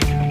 Bye.